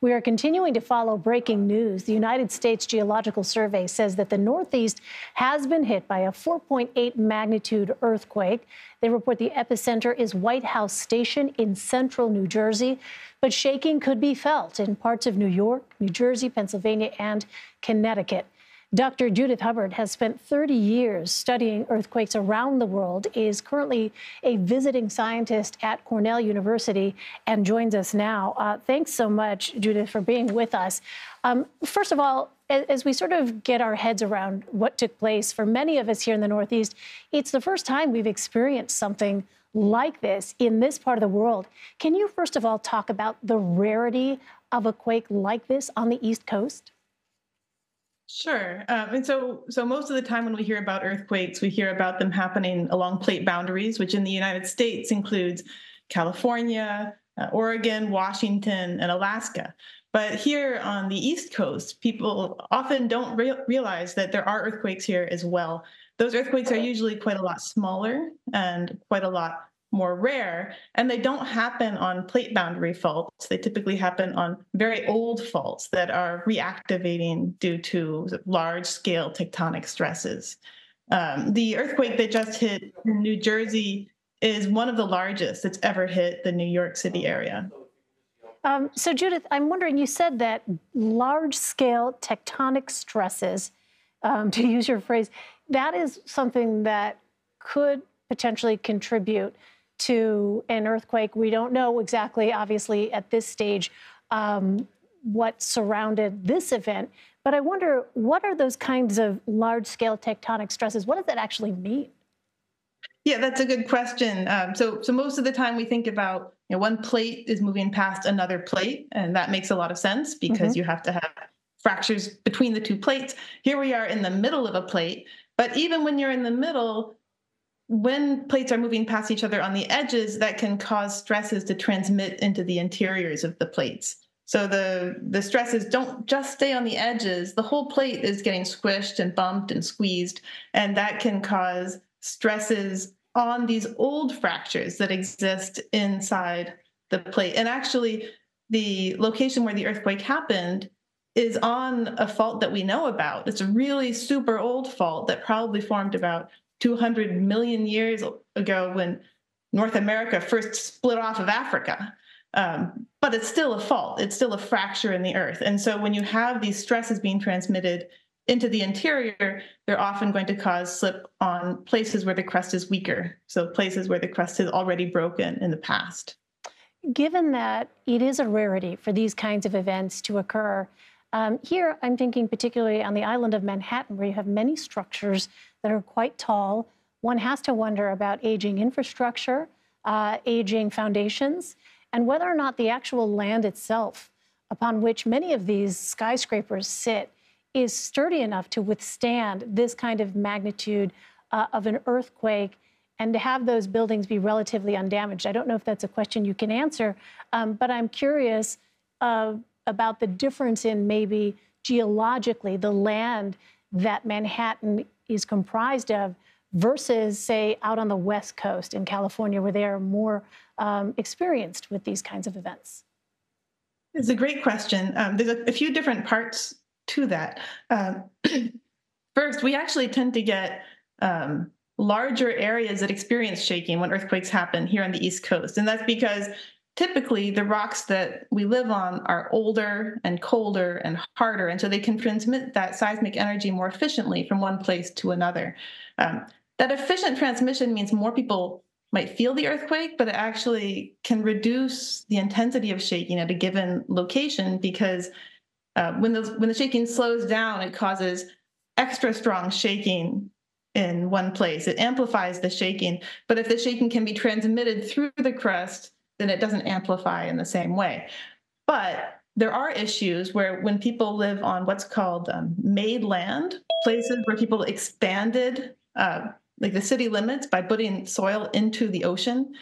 We are continuing to follow breaking news. The United States Geological Survey says that the Northeast has been hit by a 4.8 magnitude earthquake. They report the epicenter is Whitehouse Station in central New Jersey, but shaking could be felt in parts of New York, New Jersey, Pennsylvania, and Connecticut. Dr. Judith Hubbard has spent 30 years studying earthquakes around the world, is currently a visiting scientist at Cornell University, and joins us now. Uh, thanks so much, Judith, for being with us. Um, first of all, as we sort of get our heads around what took place for many of us here in the Northeast, it's the first time we've experienced something like this in this part of the world. Can you, first of all, talk about the rarity of a quake like this on the East Coast? Sure. Um, and so, so most of the time when we hear about earthquakes, we hear about them happening along plate boundaries, which in the United States includes California, uh, Oregon, Washington, and Alaska. But here on the East Coast, people often don't re- realize that there are earthquakes here as well. Those earthquakes are usually quite a lot smaller and quite a lot more rare, and they don't happen on plate boundary faults. They typically happen on very old faults that are reactivating due to large scale tectonic stresses. Um, the earthquake that just hit New Jersey is one of the largest that's ever hit the New York City area. Um, so, Judith, I'm wondering you said that large scale tectonic stresses, um, to use your phrase, that is something that could potentially contribute to an earthquake. We don't know exactly, obviously, at this stage, um, what surrounded this event. But I wonder, what are those kinds of large scale tectonic stresses? What does that actually mean? Yeah, that's a good question. Um, so, so most of the time we think about you know, one plate is moving past another plate, and that makes a lot of sense because mm-hmm. you have to have fractures between the two plates. Here we are in the middle of a plate, but even when you're in the middle, when plates are moving past each other on the edges, that can cause stresses to transmit into the interiors of the plates. So the, the stresses don't just stay on the edges. The whole plate is getting squished and bumped and squeezed, and that can cause stresses on these old fractures that exist inside the plate. And actually, the location where the earthquake happened is on a fault that we know about. It's a really super old fault that probably formed about 200 million years ago when North America first split off of Africa. Um, but it's still a fault, it's still a fracture in the earth. And so when you have these stresses being transmitted into the interior, they're often going to cause slip on places where the crust is weaker. So places where the crust is already broken in the past. Given that it is a rarity for these kinds of events to occur, um, here I'm thinking particularly on the island of Manhattan, where you have many structures that are quite tall. One has to wonder about aging infrastructure, uh, aging foundations, and whether or not the actual land itself upon which many of these skyscrapers sit is sturdy enough to withstand this kind of magnitude uh, of an earthquake and to have those buildings be relatively undamaged. I don't know if that's a question you can answer, um, but I'm curious uh, about the difference in maybe geologically the land that Manhattan is comprised of versus, say, out on the West Coast in California, where they are more um, experienced with these kinds of events? It's a great question. Um, there's a, a, few different parts to that. Um, first, we actually tend to get um, larger areas that experience shaking when earthquakes happen here on the East Coast. And that's because typically the rocks that we live on are older and colder and harder and so they can transmit that seismic energy more efficiently from one place to another. Um, that efficient transmission means more people might feel the earthquake but it actually can reduce the intensity of shaking at a given location because uh, when the when the shaking slows down it causes extra strong shaking in one place. It amplifies the shaking but if the shaking can be transmitted through the crust then it doesn't amplify in the same way. But there are issues where when people live on what's called um, made land, places where people expanded uh, like the city limits by putting soil into the ocean,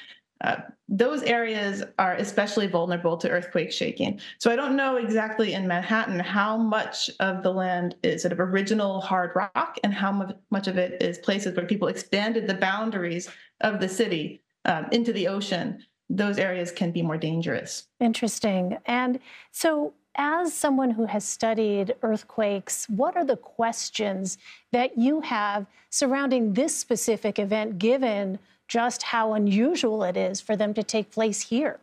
uh, those areas are especially vulnerable to earthquake shaking. So I don't know exactly in Manhattan how much of the land is sort of original hard rock and how much of it is places where people expanded the boundaries of the city um, into the ocean. Those areas can be more dangerous. Interesting. And so, as someone who has studied earthquakes, what are the questions that you have surrounding this specific event, given just how unusual it is for them to take place here?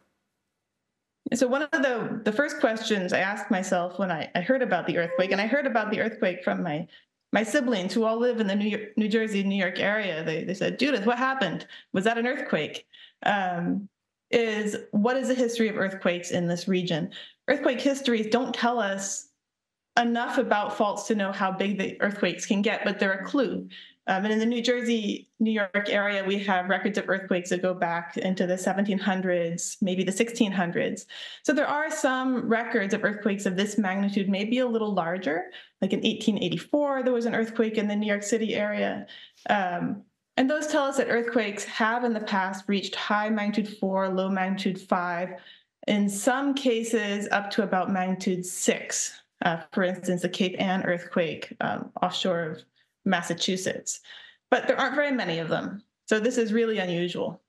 So one of the the first questions I asked myself when I, I heard about the earthquake, and I heard about the earthquake from my my siblings who all live in the New, York, New Jersey, New York area, they, they said, Judith, what happened? Was that an earthquake? Um, is what is the history of earthquakes in this region? Earthquake histories don't tell us enough about faults to know how big the earthquakes can get, but they're a clue. Um, and in the New Jersey, New York area, we have records of earthquakes that go back into the 1700s, maybe the 1600s. So there are some records of earthquakes of this magnitude, maybe a little larger. Like in 1884, there was an earthquake in the New York City area. Um, and those tell us that earthquakes have in the past reached high magnitude four, low magnitude five, in some cases up to about magnitude six. Uh, for instance, the Cape Ann earthquake um, offshore of Massachusetts. But there aren't very many of them. So this is really unusual.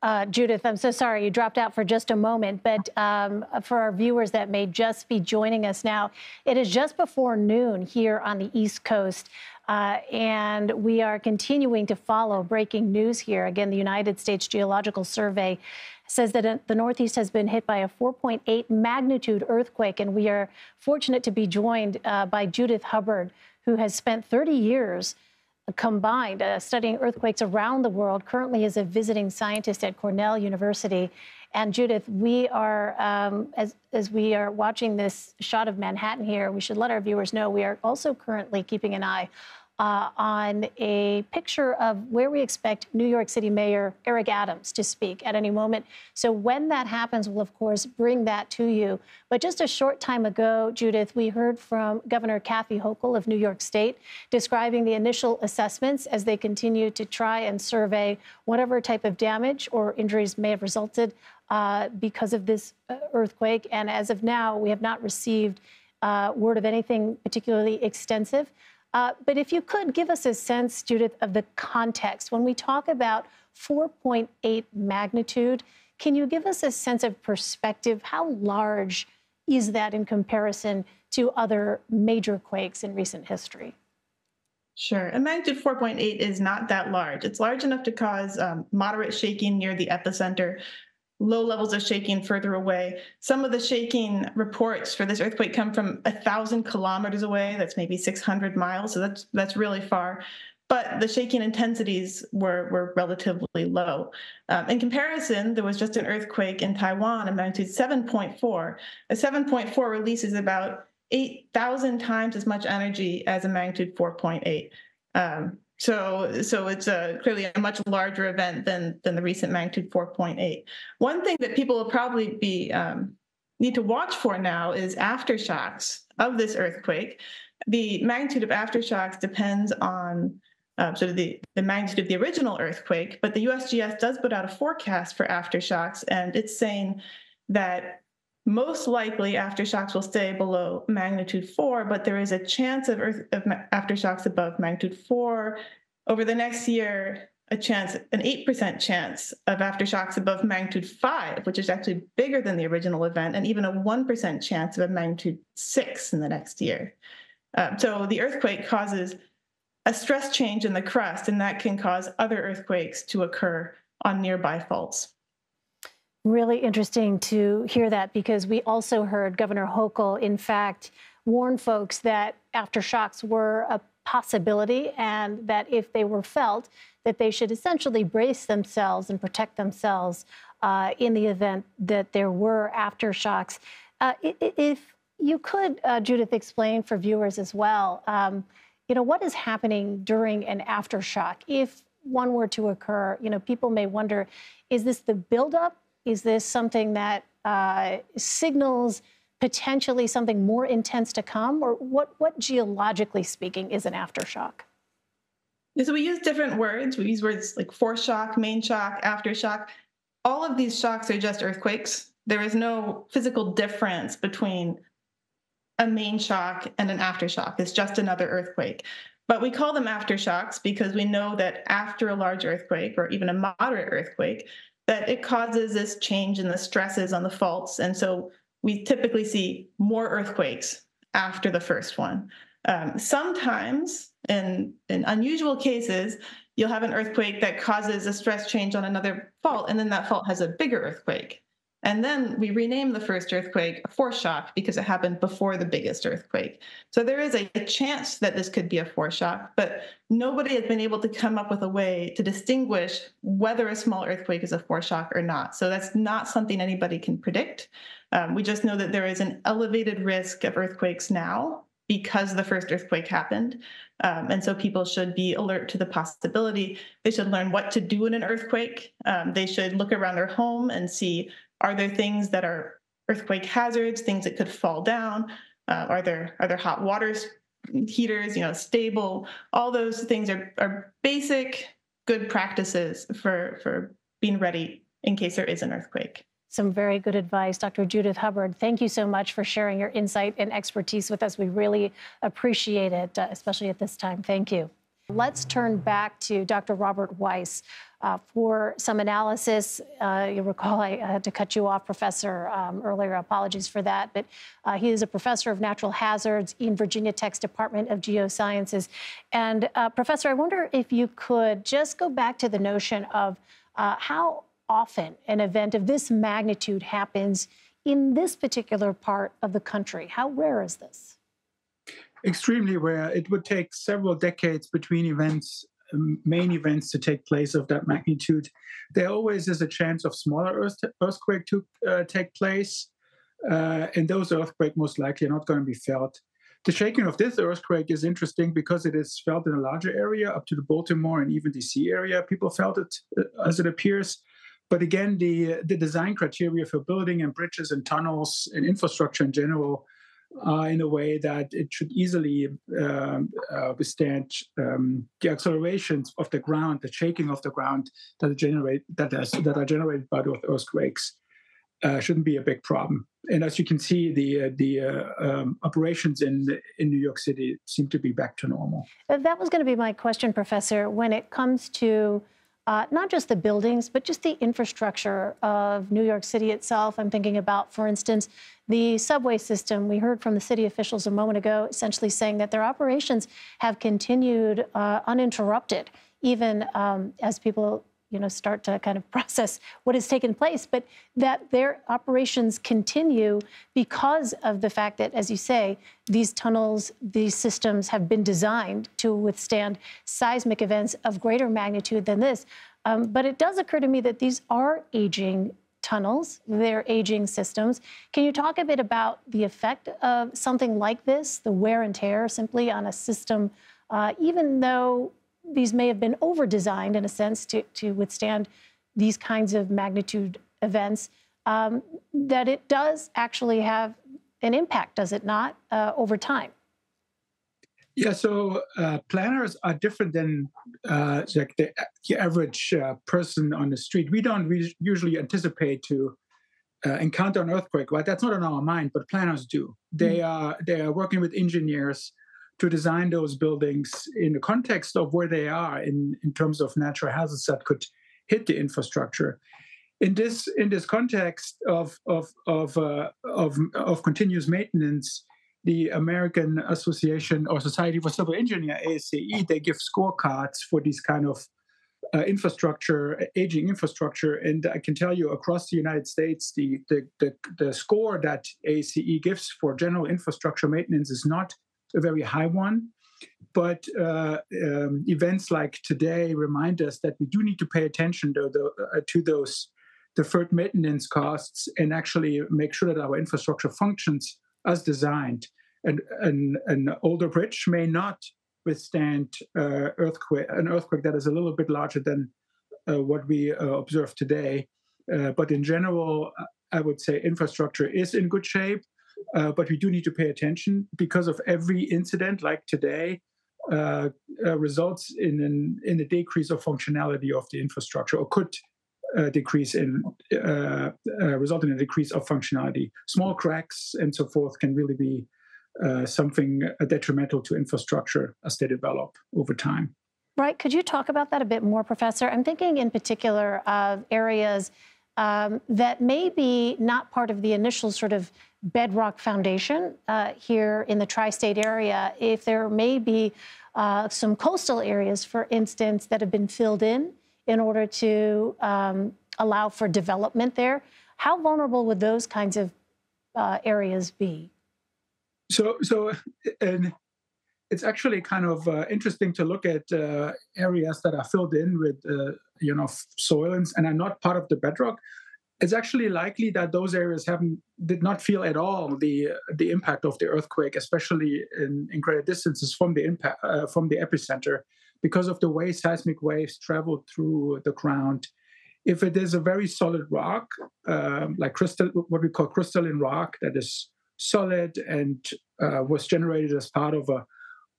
Uh, Judith, I'm so sorry you dropped out for just a moment, but um, for our viewers that may just be joining us now, it is just before noon here on the East Coast. Uh, and we are continuing to follow breaking news here. Again, the United States Geological Survey says that the Northeast has been hit by a 4.8 magnitude earthquake. And we are fortunate to be joined uh, by Judith Hubbard, who has spent 30 years combined uh, studying earthquakes around the world, currently is a visiting scientist at Cornell University. And Judith, we are, um, as, as we are watching this shot of Manhattan here, we should let our viewers know we are also currently keeping an eye uh, on a picture of where we expect New York City Mayor Eric Adams to speak at any moment. So when that happens, we'll of course bring that to you. But just a short time ago, Judith, we heard from Governor Kathy Hochul of New York State describing the initial assessments as they continue to try and survey whatever type of damage or injuries may have resulted uh, because of this uh, earthquake. And as of now, we have not received uh, word of anything particularly extensive. Uh, but if you could give us a sense, Judith, of the context. When we talk about 4.8 magnitude, can you give us a sense of perspective? How large is that in comparison to other major quakes in recent history? Sure. A magnitude 4.8 is not that large. It's large enough to cause um, moderate shaking near the epicenter, low levels of shaking further away. Some of the shaking reports for this earthquake come from a thousand kilometers away. That's maybe 600 miles. So that's that's really far. But the shaking intensities were, were relatively low. Um, in comparison, there was just an earthquake in Taiwan, a magnitude 7.4. A 7.4 releases about 8,000 times as much energy as a magnitude 4.8. Um, so, so it's a, clearly a much larger event than than the recent magnitude 4.8. One thing that people will probably be um, need to watch for now is aftershocks of this earthquake. The magnitude of aftershocks depends on uh, sort of the, the magnitude of the original earthquake, but the USGS does put out a forecast for aftershocks, and it's saying that most likely, aftershocks will stay below magnitude four, but there is a chance of, earth, of aftershocks above magnitude four. Over the next year, a chance, an 8% chance of aftershocks above magnitude five, which is actually bigger than the original event, and even a 1% chance of a magnitude six in the next year. Uh, so the earthquake causes a stress change in the crust, and that can cause other earthquakes to occur on nearby faults. Really interesting to hear that because we also heard Governor Hochul, in fact, warn folks that aftershocks were a possibility and that if they were felt, that they should essentially brace themselves and protect themselves uh, in the event that there were aftershocks. Uh, if you could, uh, Judith, explain for viewers as well, um, you know, what is happening during an aftershock? If one were to occur, you know, people may wonder, is this the buildup is this something that uh, signals potentially something more intense to come? Or what, what geologically speaking is an aftershock? So we use different words. We use words like foreshock, main shock, aftershock. All of these shocks are just earthquakes. There is no physical difference between a main shock and an aftershock. It's just another earthquake. but we call them aftershocks because we know that after a large earthquake or even a moderate earthquake, that it causes this change in the stresses on the faults. And so we typically see more earthquakes after the first one. Um, sometimes, in, in unusual cases, you'll have an earthquake that causes a stress change on another fault, and then that fault has a bigger earthquake. And then we rename the first earthquake a foreshock because it happened before the biggest earthquake. So there is a, chance that this could be a foreshock, but nobody has been able to come up with a way to distinguish whether a small earthquake is a foreshock or not. So that's not something anybody can predict. Um, we just know that there is an elevated risk of earthquakes now because the first earthquake happened. Um, and so people should be alert to the possibility. They should learn what to do in an earthquake. Um, they should look around their home and see are there things that are earthquake hazards, things that could fall down? Uh, are there are there hot water heaters, you know, stable? All those things are, are basic good practices for for being ready in case there is an earthquake. Some very good advice. Dr. Judith Hubbard, thank you so much for sharing your insight and expertise with us. We really appreciate it, uh, especially at this time. Thank you. Let's turn back to Dr. Robert Weiss uh, for some analysis. Uh, you recall I had to cut you off, Professor, um, earlier. Apologies for that. But uh, he is a professor of natural hazards in Virginia Tech's Department of Geosciences. And, uh, Professor, I wonder if you could just go back to the notion of uh, how often an event of this magnitude happens in this particular part of the country. How rare is this? Extremely rare. It would take several decades between events, um, main events, to take place of that magnitude. There always is a chance of smaller earth- earthquake to uh, take place, uh, and those earthquakes most likely are not going to be felt. The shaking of this earthquake is interesting because it is felt in a larger area, up to the Baltimore and even DC area. People felt it uh, as it appears. But again, the the design criteria for building and bridges and tunnels and infrastructure in general are in a way that it should easily um, uh, withstand um, the accelerations of the ground, the shaking of the ground that are generate that is, that are generated by those earthquakes. Uh, shouldn't be a big problem. And as you can see, the uh, the uh, um, operations in in New York City seem to be back to normal. That was going to be my question, Professor. When it comes to uh, not just the buildings, but just the infrastructure of New York City itself. I'm thinking about, for instance, the subway system. We heard from the city officials a moment ago essentially saying that their operations have continued uh, uninterrupted, even um, as people you know start to kind of process what has taken place but that their operations continue because of the fact that as you say these tunnels these systems have been designed to withstand seismic events of greater magnitude than this. Um, but it does occur to me that these are aging tunnels. They're aging systems. Can you talk a bit about the effect of something like this the wear and tear simply on a system? Uh, even though these may have been over designed in a sense to, to withstand these kinds of magnitude events, um, that it does actually have an impact, does it not, uh, over time? Yeah, so uh, planners are different than uh, like the, the average uh, person on the street. We don't re- usually anticipate to uh, encounter an earthquake, right? That's not on our mind, but planners do. They mm-hmm. are they are working with engineers to design those buildings in the context of where they are in, in terms of natural hazards that could hit the infrastructure. In this in this context of of of uh, of, of continuous maintenance, the American Association or Society for Civil Engineer (ASCE) they give scorecards for these kind of uh, infrastructure, aging infrastructure, and I can tell you across the United States, the, the the the score that ASCE gives for general infrastructure maintenance is not a very high one. But uh, um, events like today remind us that we do need to pay attention to, the, uh, to those deferred maintenance costs and actually make sure that our infrastructure functions as designed. And, and an older bridge may not withstand uh, earthquake, an earthquake that is a little bit larger than uh, what we uh, observe today. Uh, but in general, I would say infrastructure is in good shape. Uh, but we do need to pay attention because of every incident like today uh, uh, results in an, in a decrease of functionality of the infrastructure or could uh, decrease in uh, uh, result in a decrease of functionality. Small cracks and so forth can really be something detrimental to infrastructure as they develop over time. Right. Could you talk about that a bit more, Professor? I'm thinking in particular of areas um, that may be not part of the initial sort of bedrock foundation uh, here in the tri state area. If there may be uh, some coastal areas, for instance, that have been filled in in order to um, allow for development there, how vulnerable would those kinds of uh, areas be? So, so, and it's actually kind of uh, interesting to look at uh, areas that are filled in with, uh, you know, soils and are not part of the bedrock. It's actually likely that those areas haven't did not feel at all the the impact of the earthquake, especially in, in greater distances from the impact uh, from the epicenter, because of the way seismic waves travel through the ground. If it is a very solid rock, um, like crystal, what we call crystalline rock, that is solid and uh, was generated as part of a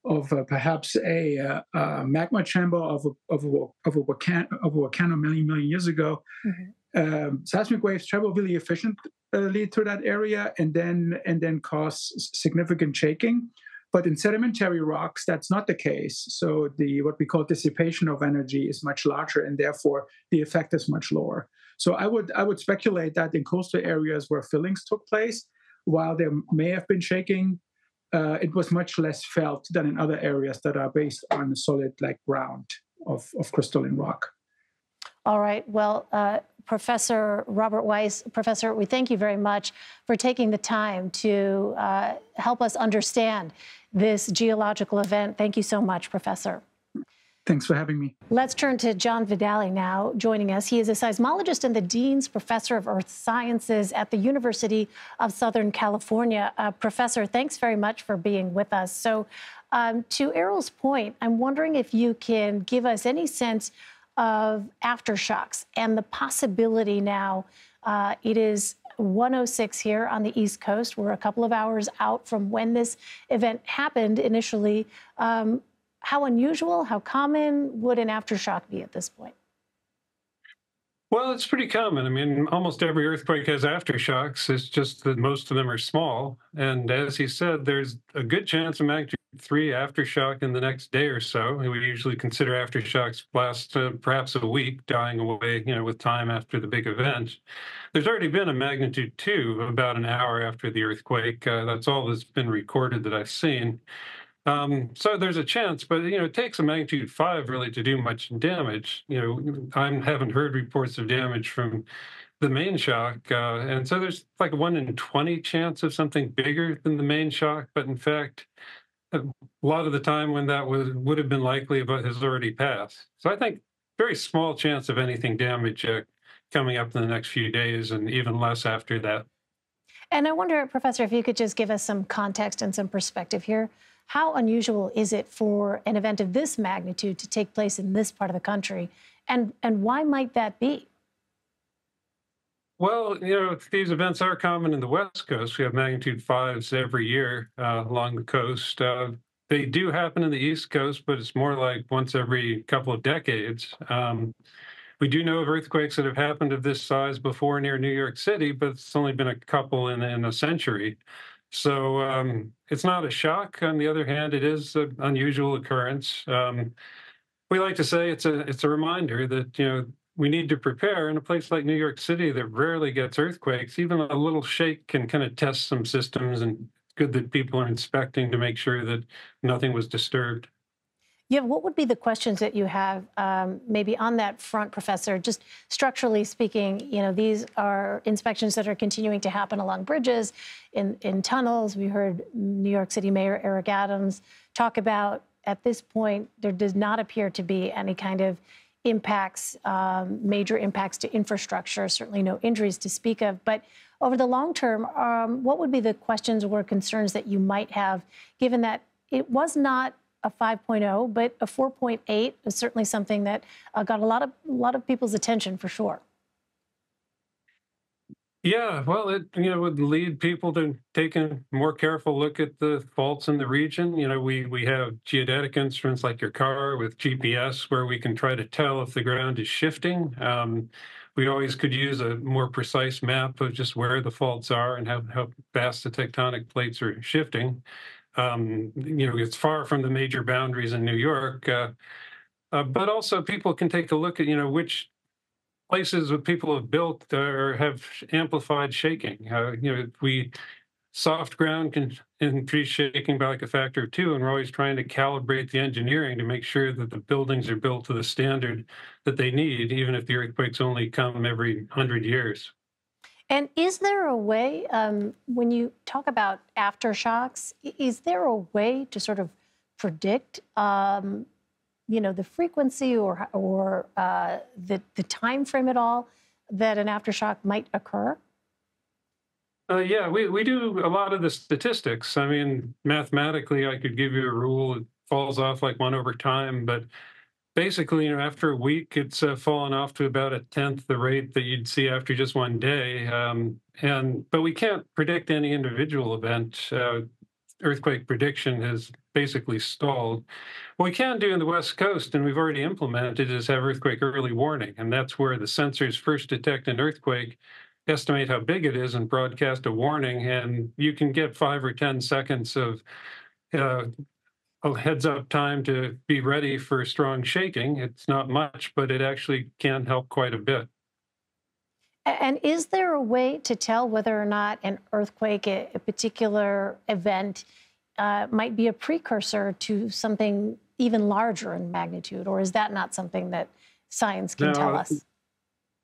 of uh, perhaps a, uh, a, magma chamber of a, of a, of a, volcano, of a volcano million million years ago. Mm-hmm. Um, seismic waves travel really efficiently through that area and then and then cause significant shaking. But in sedimentary rocks, that's not the case. So the what we call dissipation of energy is much larger, and therefore the effect is much lower. So I would I would speculate that in coastal areas where fillings took place, while there may have been shaking, uh, it was much less felt than in other areas that are based on a solid like ground of, of crystalline rock. All right. Well, uh, Professor Robert Weiss, Professor, we thank you very much for taking the time to uh, help us understand this geological event. Thank you so much, Professor. Thanks for having me. Let's turn to John Vidale now, joining us. He is a seismologist and the Dean's Professor of Earth Sciences at the University of Southern California. Uh, professor, thanks very much for being with us. So, um, to Errol's point, I'm wondering if you can give us any sense of aftershocks and the possibility now. Uh, it is 106 here on the East Coast. We're a couple of hours out from when this event happened initially. Um, how unusual, how common would an aftershock be at this point? Well, it's pretty common. I mean, almost every earthquake has aftershocks. It's just that most of them are small. And as he said, there's a good chance of magnitude three aftershock in the next day or so. We usually consider aftershocks last uh, perhaps a week, dying away, you know, with time after the big event. There's already been a magnitude two about an hour after the earthquake. Uh, that's all that's been recorded that I've seen. Um, so there's a chance, but you know, it takes a magnitude five really to do much damage. You know, I haven't heard reports of damage from the main shock, uh, and so there's like a one in twenty chance of something bigger than the main shock. But in fact, a lot of the time when that would would have been likely, but has already passed. So I think very small chance of anything damage uh, coming up in the next few days, and even less after that. And I wonder, Professor, if you could just give us some context and some perspective here. How unusual is it for an event of this magnitude to take place in this part of the country? And, and why might that be? Well, you know, these events are common in the West Coast. We have magnitude fives every year uh, along the coast. Uh, they do happen in the East Coast, but it's more like once every couple of decades. Um, we do know of earthquakes that have happened of this size before near New York City, but it's only been a couple in, in a century. So um, it's not a shock. On the other hand, it is an unusual occurrence. Um, we like to say it's a it's a reminder that you know we need to prepare in a place like New York City that rarely gets earthquakes. Even a little shake can kind of test some systems, and good that people are inspecting to make sure that nothing was disturbed. Yeah, what would be the questions that you have um, maybe on that front, Professor? Just structurally speaking, you know, these are inspections that are continuing to happen along bridges, in, in tunnels. We heard New York City Mayor Eric Adams talk about at this point, there does not appear to be any kind of impacts, um, major impacts to infrastructure, certainly no injuries to speak of. But over the long term, um, what would be the questions or concerns that you might have, given that it was not a 5.0, but a 4.8 is certainly something that uh, got a lot of a lot of people's attention for sure. Yeah, well, it you know would lead people to take a more careful look at the faults in the region. You know, we we have geodetic instruments like your car with GPS where we can try to tell if the ground is shifting. Um, we always could use a more precise map of just where the faults are and how, how fast the tectonic plates are shifting. Um, you know, it's far from the major boundaries in New York. Uh, uh, but also people can take a look at, you know, which places that people have built or have amplified shaking. Uh, you know, we soft ground can increase shaking by like a factor of two, and we're always trying to calibrate the engineering to make sure that the buildings are built to the standard that they need, even if the earthquakes only come every hundred years. And is there a way, um, when you talk about aftershocks, is there a way to sort of predict, um, you know, the frequency or or uh, the the time frame at all that an aftershock might occur? Uh, yeah, we, we do a lot of the statistics. I mean, mathematically, I could give you a rule. It falls off like one over time, but basically, you know, after a week, it's uh, fallen off to about a tenth the rate that you'd see after just one day. Um, and but we can't predict any individual event. Uh, earthquake prediction has basically stalled. What we can do in the West Coast, and we've already implemented, is have earthquake early warning, and that's where the sensors first detect an earthquake estimate how big it is and broadcast a warning and you can get five or ten seconds of uh, a heads up time to be ready for strong shaking. It's not much but it actually can help quite a bit. And is there a way to tell whether or not an earthquake, a, a particular event, uh, might be a precursor to something even larger in magnitude, or is that not something that science can No, tell us?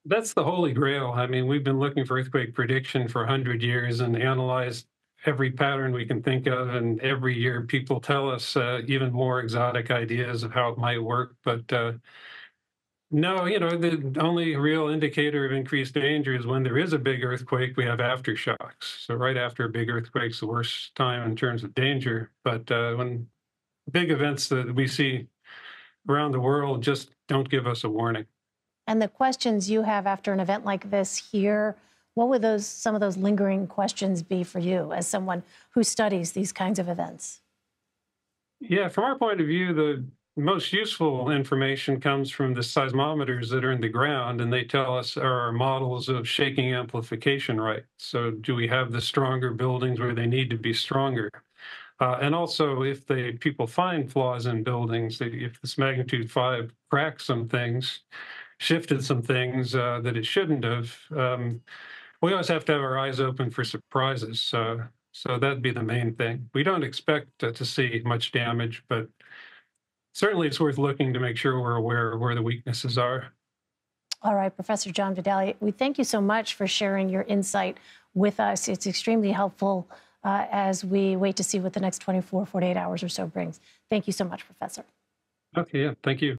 that's the holy grail. I mean we've been looking for earthquake prediction for 100 years and analyzed every pattern we can think of and every year people tell us uh, even more exotic ideas of how it might work but uh, no you know the only real indicator of increased danger is when there is a big earthquake we have aftershocks. So right after a big earthquake is the worst time in terms of danger but uh, when big events that we see around the world just don't give us a warning. And the questions you have after an event like this here, what would those some of those lingering questions be for you as someone who studies these kinds of events? Yeah, from our point of view, the most useful information comes from the seismometers that are in the ground, and they tell us our models of shaking amplification right. So, do we have the stronger buildings where they need to be stronger? Uh, and also, if the people find flaws in buildings, if this magnitude five cracked some things, shifted some things uh, that it shouldn't have, um, we always have to have our eyes open for surprises. Uh, so that'd be the main thing. We don't expect uh, to see much damage, but certainly it's worth looking to make sure we're aware of where the weaknesses are. All right, Professor John Vidale, we thank you so much for sharing your insight with us. It's extremely helpful uh, as we wait to see what the next 24, 48 hours or so brings. Thank you so much, Professor. Okay, yeah, thank you.